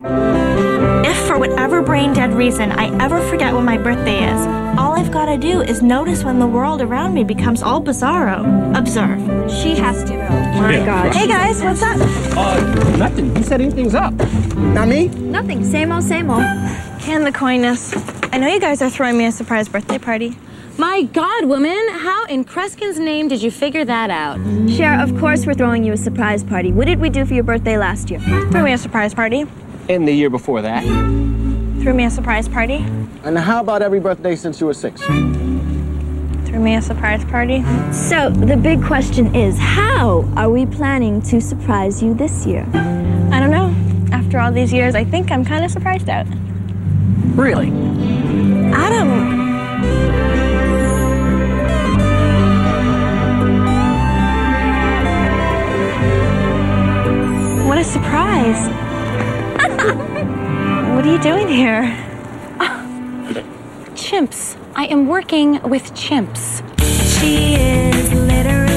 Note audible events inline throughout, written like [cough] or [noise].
If for whatever brain dead reason I ever forget when my birthday is, all I've got to do is notice when the world around me becomes all bizarro. Observe. She has to know. My Yeah. God. Hey guys, what's up? Uh, nothing. He said anything's up. Not me? Nothing. Same old, same old. Can the coyness. I know you guys are throwing me a surprise birthday party. My God, woman, how in Kreskin's name did you figure that out? Cher, of course we're throwing you a surprise party. What did we do for your birthday last year? Threw me a surprise party. And the year before that. Threw me a surprise party. And how about every birthday since you were six? Threw me a surprise party. So, the big question is how are we planning to surprise you this year? I don't know. After all these years, I think I'm kind of surprised out. Really? Adam. What a surprise. What are you doing here? Chimps. I am working with chimps. She is literally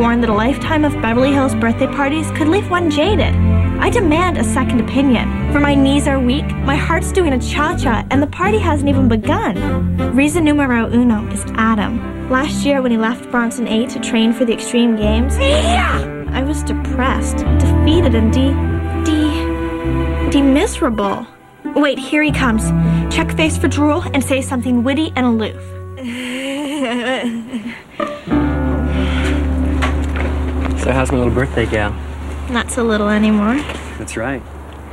warned that a lifetime of Beverly Hills birthday parties could leave one jaded. I demand a second opinion. For my knees are weak, my heart's doing a cha cha, and the party hasn't even begun. Reason numero uno is Adam. Last year, when he left Bronson 8 to train for the Extreme Games, I was depressed, defeated, and de. de. de miserable. Wait, here he comes. Check face for drool and say something witty and aloof. [laughs] So how's my little birthday gal? Not so little anymore. That's right.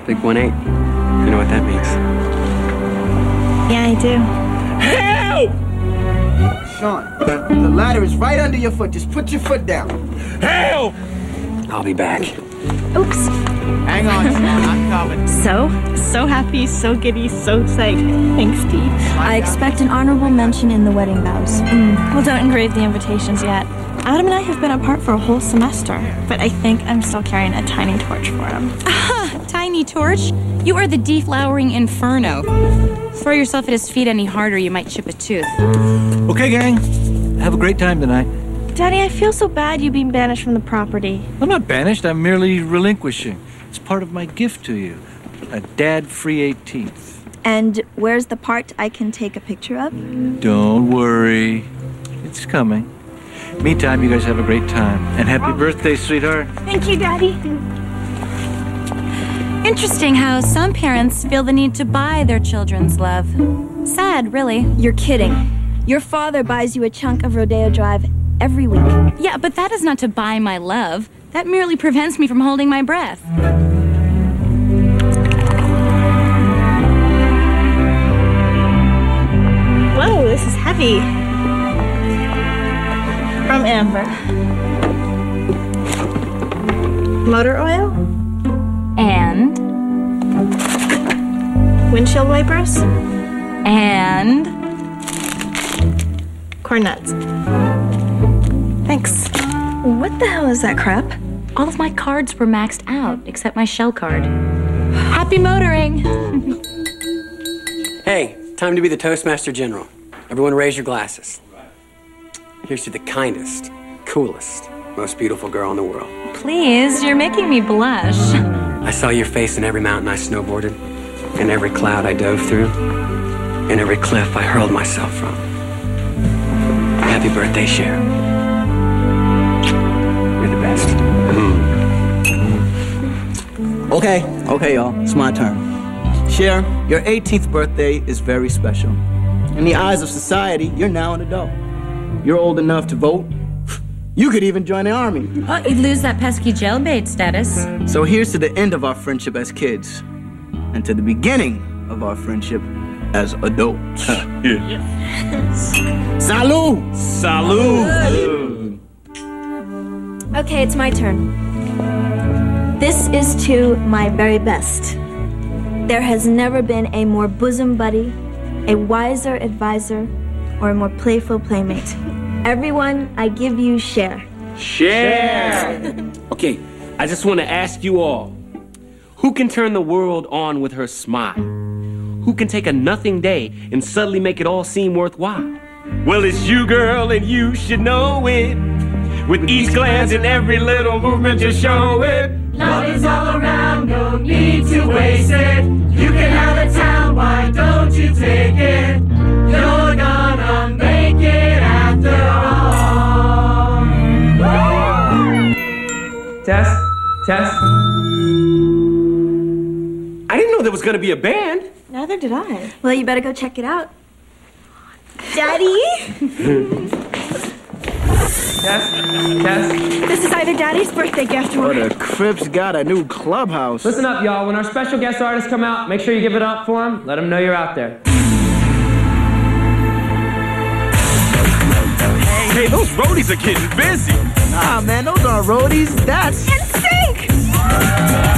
Big one eight. You know what that means? Yeah, I do. Sean, the, the ladder is right under your foot. Just put your foot down. Help! I'll be back. Oops. Hang on, Sean. I'm [laughs] coming. So, so happy, so giddy, so excited. Thanks, Steve. I expect an honorable mention in the wedding vows. Hmm. Well, don't engrave the invitations yet. Adam and I have been apart for a whole semester, but I think I'm still carrying a tiny torch for him. [laughs] Tiny torch, you are the deflowering inferno. Throw yourself at his feet any harder, you might chip a tooth. Okay, gang. Have a great time tonight. Daddy, I feel so bad you being banished from the property. I'm not banished, I'm merely relinquishing. It's part of my gift to you. A dad free 18th. And where's the part I can take a picture of? Don't worry. It's coming. Meantime, you guys have a great time. And happy oh. birthday, sweetheart. Thank you, Daddy. Interesting how some parents feel the need to buy their children's love. Sad, really. You're kidding. Your father buys you a chunk of Rodeo Drive every week. Yeah, but that is not to buy my love. That merely prevents me from holding my breath. Whoa, this is heavy. From Amber. Motor oil? And, Windshield wipers? and, Corn nuts. Thanks. What the hell is that crap? all of my cards were maxed out except my shell card. Happy motoring! [laughs] Hey, time to be the Toastmaster General. Everyone raise your glasses. Here's to the kindest, coolest, most beautiful girl in the world. Please, you're making me blush. I saw your face in every mountain I snowboarded, in every cloud I dove through, in every cliff I hurled myself from. Happy birthday, Cher. You're the best. Hmm. Okay, okay, y'all. It's my turn. Cher, your 18th birthday is very special. In the eyes of society, you're now an adult. You're old enough to vote. You could even join the army. Oh, you'd lose that pesky jailbait status. So here's to the end of our friendship as kids, and to the beginning of our friendship as adults. Salud! Salud! Okay, it's my turn. This is to my very best. There has never been a more bosom buddy, a wiser advisor, or a more playful playmate. Everyone, I give you Cher. Cher! [laughs] okay, I just want to ask you all who can turn the world on with her smile? Who can take a nothing day and suddenly make it all seem worthwhile? Well, it's you, girl, and you should know it. With each glance and every little movement, you show it. Love is all around, no need to waste it. You can have a town, why don't you take it? You're gonna Test, test. I didn't know there was gonna be a band. Neither did I. Well, you better go check it out. Daddy? Test, test. This is either Daddy's birthday gift or. Oh, the Crips got a new clubhouse. Listen up, y'all. When our special guest artists come out, make sure you give it up for them. Let them know you're out there. Hey, those roadies are getting busy. Nah, man, those aren't roadies. That's. Sync!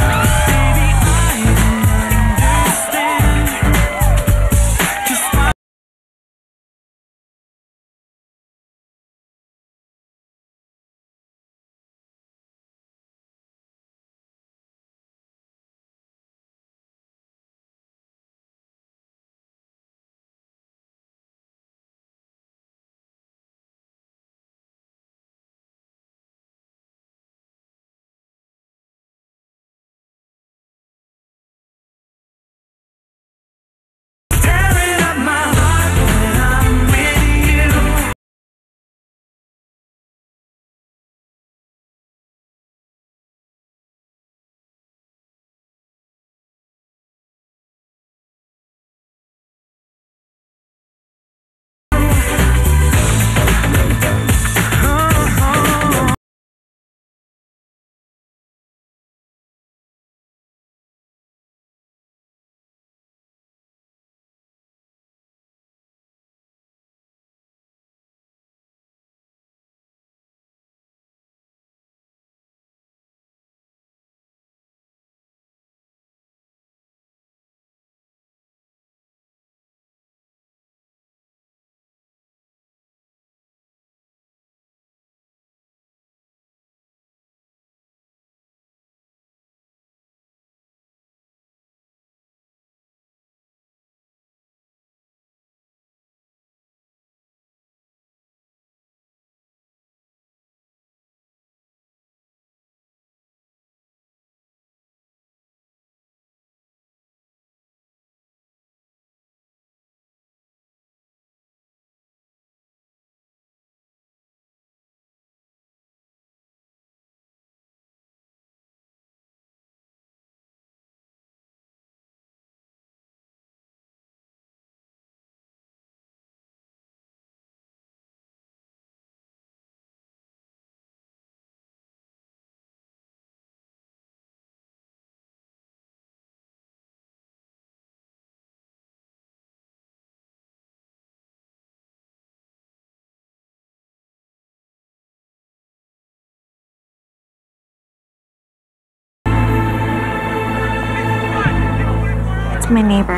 It's my neighbor.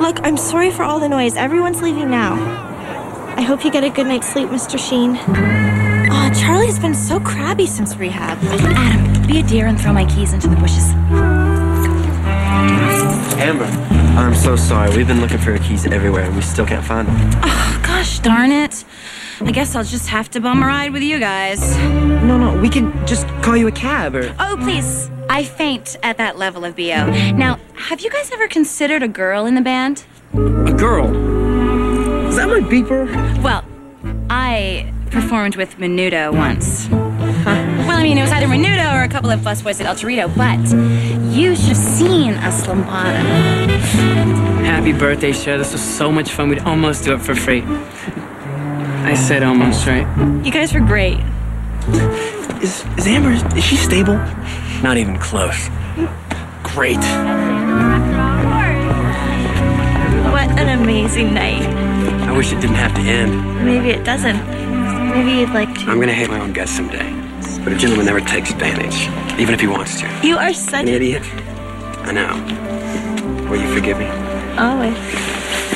Look, I'm sorry for all the noise. Everyone's leaving now. I hope you get a good night's sleep, Mr. Sheen. Oh, Charlie's been so crabby since rehab. Adam, be a dear and throw my keys into the bushes. Amber, I'm so sorry. We've been looking for your keys everywhere and we still can't find them. Oh, gosh darn it. I guess I'll just have to bum a ride with you guys. No, no, we can just call you a cab or. Oh, please. I faint at that level of BO. Now, have you guys ever considered a girl in the band? A girl. Is that my beeper? Well, I performed with Menudo once. Well, I mean, it was either Menudo or a couple of bus boys at El Torito, but you should have seen us lambada. Happy birthday, Cher. This was so much fun. We'd almost do it for free. I said almost, right? You guys were great. Is, is Amber, is she stable? Not even close. Great. What an amazing night. I wish it didn't have to end. Maybe it doesn't. Maybe you'd like to. I'm gonna hate my own guts someday. But a gentleman never takes advantage, even if he wants to. You are such An idiot? I know. Will you forgive me? Always.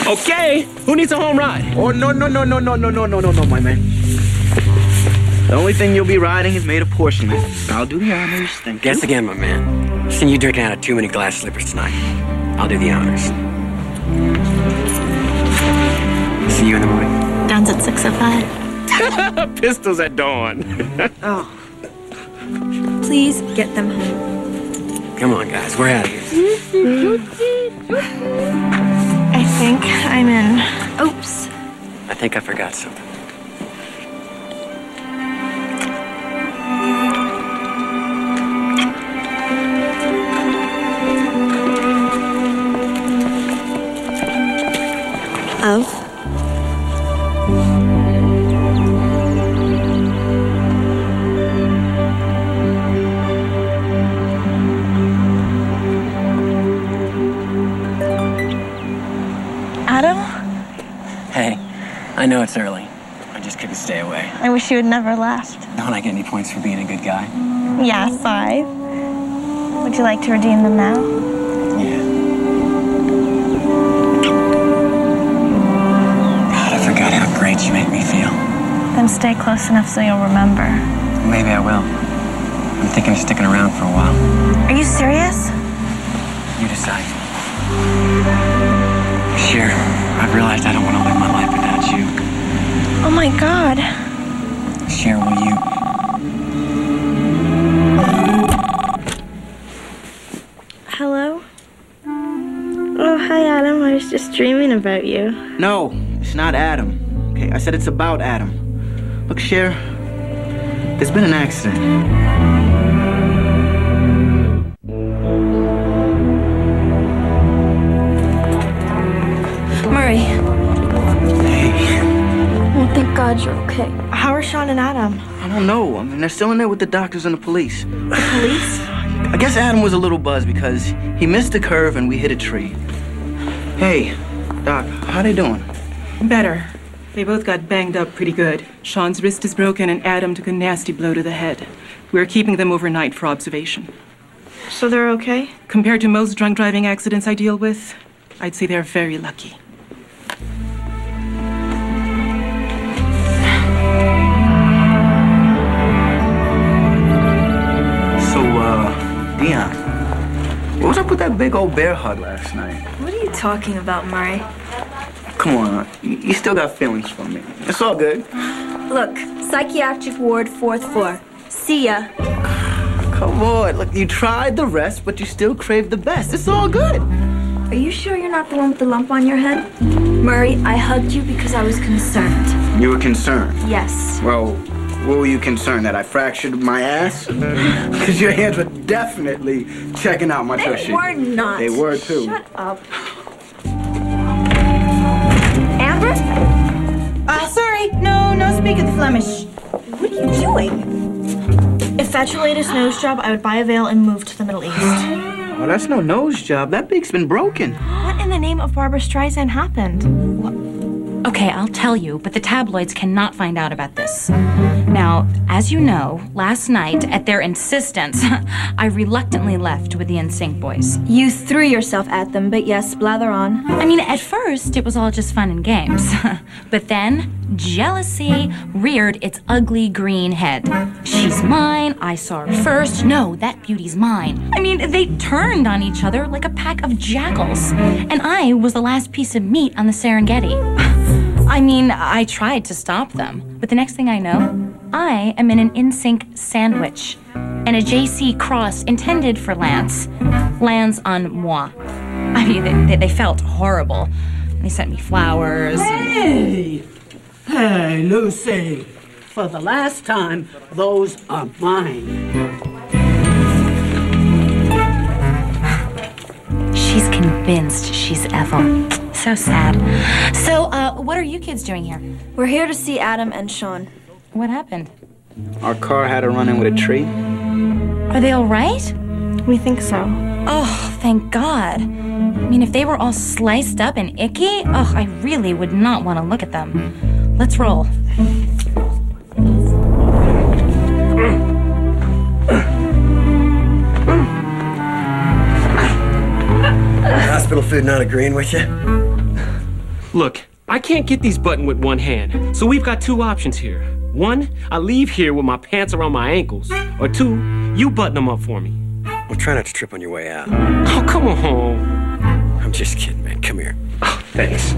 Okay, who needs a home ride? Oh, no, no, no, no, no, no, no, no, no, no, my man. The only thing you'll be riding is made of porcelain. I'll do the honors, thank Guess you. again, my man. Seen you drinking out of too many glass slippers tonight. I'll do the honors. See you in the morning. Downs at 6.05. [laughs] Pistols at dawn. [laughs] Oh. Please get them home. Come on, guys, we're out of here. I think I'm in. Oops. I think I forgot something. I know it's early. I just couldn't stay away. I wish you had never left. Don't I get any points for being a good guy? Yeah, five. Would you like to redeem them now? Yeah. God, I forgot how great you make me feel. Then stay close enough so you'll remember. Maybe I will. I'm thinking of sticking around for a while. Are you serious? You decide. Sure, I've realized I don't want to live my life you. Oh my god. Cher, will you? Hello? Oh, hi, Adam. I was just dreaming about you. No, it's not Adam. Okay, I said it's about Adam. Look, Cher, there's been an accident. God you're okay. How are Sean and Adam? I don't know. I mean, they're still in there with the doctors and the police. The police? I guess Adam was a little buzzed because he missed the curve and we hit a tree. Hey, Doc, how they doing? Better. They both got banged up pretty good. Sean's wrist is broken and Adam took a nasty blow to the head. We're keeping them overnight for observation. So they're okay? Compared to most drunk driving accidents I deal with, I'd say they're very lucky. Uh, Dion, what was up with that big old bear hug last night? What are you talking about, Murray? Come on, you you still got feelings for me. It's all good. Look, psychiatric ward, fourth floor. See ya. Come on, look, you tried the rest, but you still crave the best. It's all good. Are you sure you're not the one with the lump on your head? Murray, I hugged you because I was concerned. You were concerned. Yes. Well, what were you concerned that I fractured my ass? [laughs] Because your hands were definitely checking out my They tushy. were not. They were too. Shut up. Amber? Uh, sorry. No, no speak of the Flemish. What are you doing? If that's your latest nose job, I would buy a veil and move to the Middle East. [gasps] Well, that's no nose job. That beak's been broken. what in the name of Barbra Streisand happened? Okay, I'll tell you, but the tabloids cannot find out about this. Now, as you know, last night, at their insistence, [laughs] I reluctantly left with the NSYNC boys. You threw yourself at them, but yes, blather on. I mean, at first, it was all just fun and games. [laughs] but then, jealousy reared its ugly green head. She's mine, I saw her first. No, that beauty's mine. I mean, they turned on each other like a pack of jackals. And I was the last piece of meat on the Serengeti. [laughs] I mean, I tried to stop them, but the next thing I know, I am in an NSYNC sandwich. And a JC cross intended for Lance lands on moi. I mean, they, they felt horrible. They sent me flowers. Hey! Hey, Lucy! For the last time, those are mine. She's convinced she's Ethel. So sad. So, uh, what are you kids doing here? We're here to see Adam and Sean. What happened? Our car had a run in with a tree. Are they all right? We think so. Oh, thank God. I mean, if they were all sliced up and icky, oh, I really would not want to look at them. Let's roll. hospital food not agreeing with you? Look, I can't get these buttoned with one hand, so we've got two options here. One, I leave here with my pants around my ankles, or two, you button them up for me. Well, try not to trip on your way out. Oh, come on. I'm just kidding, man. Come here. Oh, thanks.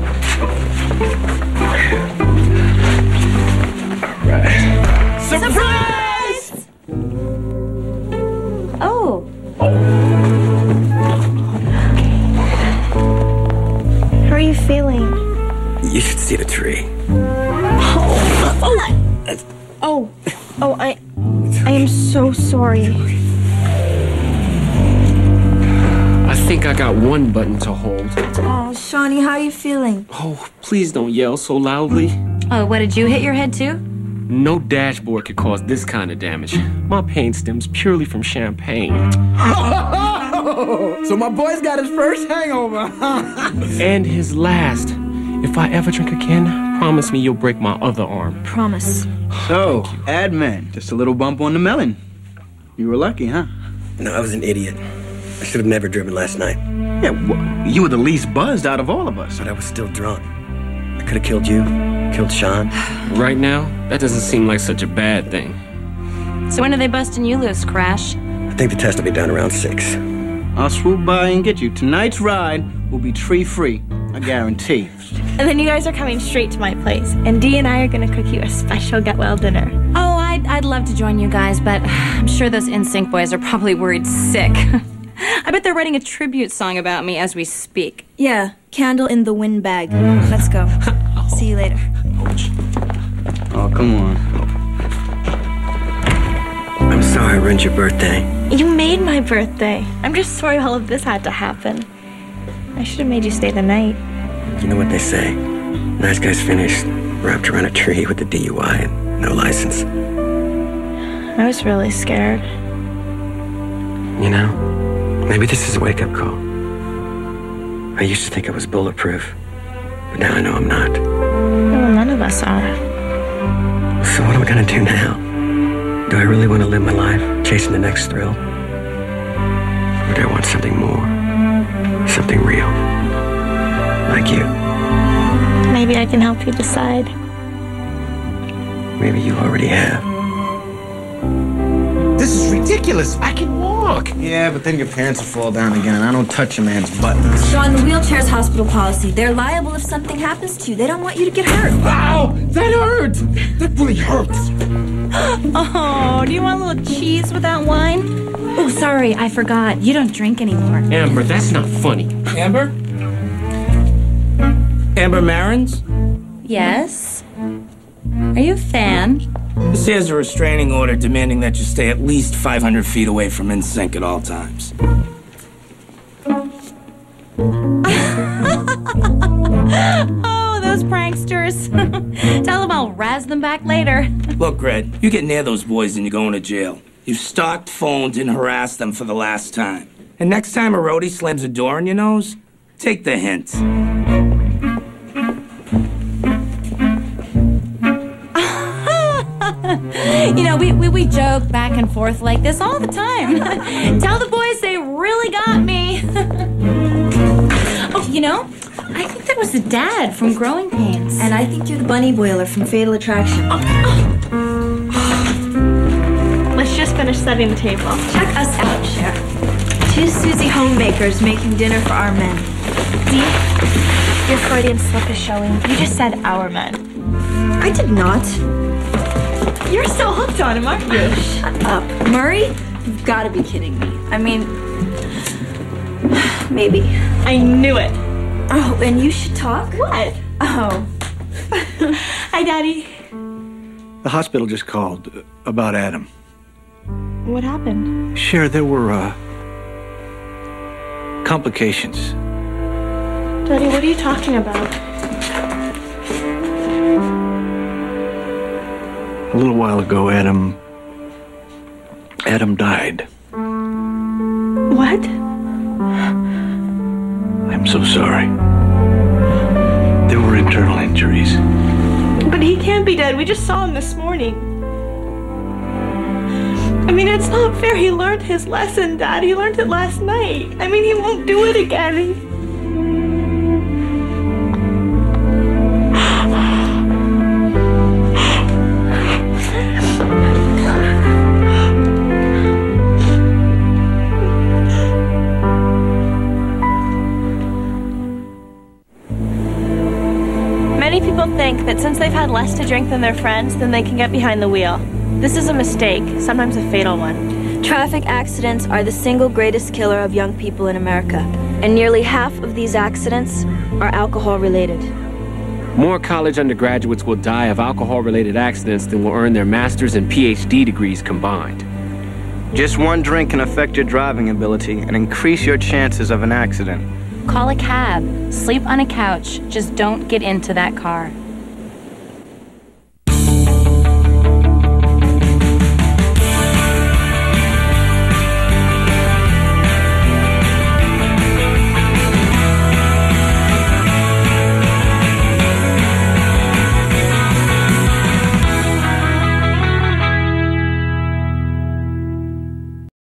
Surprise! You should see the tree. Oh, oh, oh, oh I, I am so sorry. I think I got one button to hold. Oh, Shawnee, how are you feeling? Oh, please don't yell so loudly. Oh, what, did you hit your head too? No dashboard could cause this kind of damage. My pain stems purely from champagne. [laughs] so my boy's got his first hangover. [laughs] and his last. If I ever drink again, promise me you'll break my other arm. Promise. So, Adam, just a little bump on the melon. You were lucky, huh? No, I was an idiot. I should have never driven last night. Yeah, well, you were the least buzzed out of all of us. But I was still drunk. I could have killed you, killed Sean. [sighs] Right now, that doesn't seem like such a bad thing. So when are they busting you loose, Crash? I think the test will be done around six. I'll swoop by and get you. Tonight's ride will be tree free. I guarantee. And then you guys are coming straight to my place, and Dee and I are gonna cook you a special get well dinner. Oh, I'd, I'd love to join you guys, but [sighs] I'm sure those NSYNC boys are probably worried sick. [laughs] I bet they're writing a tribute song about me as we speak. Yeah, candle in the wind bag. Let's go. [laughs] See you later. Oh, come on. I'm sorry I ruined your birthday. You made my birthday. I'm just sorry all of this had to happen. I should have made you stay the night. You know what they say? Nice guys finished wrapped around a tree with a DUI and no license. I was really scared. You know, maybe this is a wake up call. I used to think I was bulletproof, but now I know I'm not. Well, none of us are. So, what am I gonna do now? Do I really want to live my life chasing the next thrill? Or do I want something more? Something real? Like you. Maybe I can help you decide. Maybe you already have. This is ridiculous. I can walk. Yeah, but then your pants will fall down again, I don't touch a man's buttons. Sean, the wheelchair's hospital policy. They're liable if something happens to you. They don't want you to get hurt. Ow! That hurt! That really hurts. [gasps] Oh, do you want a little cheese with that wine? Oh, sorry, I forgot. You don't drink anymore. Amber, that's not funny. Amber? Amber Mariens? Yes? Are you a fan? This here's a restraining order demanding that you stay at least 500 feet away from NSYNC at all times. [laughs] oh, those pranksters. [laughs] Tell them I'll razz them back later. [laughs] Look, Red, you get near those boys and you're going to jail. You've stalked, phoned, and harassed them for the last time. And next time a roadie slams a door in your nose, take the hint. You know, we, we, we joke back and forth like this all the time. [laughs] Tell the boys they really got me. [laughs] oh, you know, I think that was the dad from Growing Pains. And I think you're the bunny boiler from Fatal Attraction. Oh, oh. Let's just finish setting the table. Check us out, Cher. Two Susie homemakers making dinner for our men. Dee, your Freudian slip is showing. You just said our men. I did not. You're still hooked on him, aren't you? Shut up. Murray? You've got to be kidding me. I mean, [sighs] maybe. I knew it. Oh, and you should talk? What? Oh. [laughs] Hi, Daddy. The hospital just called about Adam. What happened? Cher, there were, uh, complications. Daddy, what are you talking about? A little while ago, Adam. Adam died. What? I'm so sorry. There were internal injuries. But he can't be dead. We just saw him this morning. I mean, it's not fair. He learned his lesson, Dad. He learned it last night. I mean, he won't do it again. That since they've had less to drink than their friends, then they can get behind the wheel. This is a mistake, sometimes a fatal one. Traffic accidents are the single greatest killer of young people in America, and nearly half of these accidents are alcohol related. More college undergraduates will die of alcohol related accidents than will earn their master's and PhD degrees combined. Just one drink can affect your driving ability and increase your chances of an accident. Call a cab, sleep on a couch, just don't get into that car.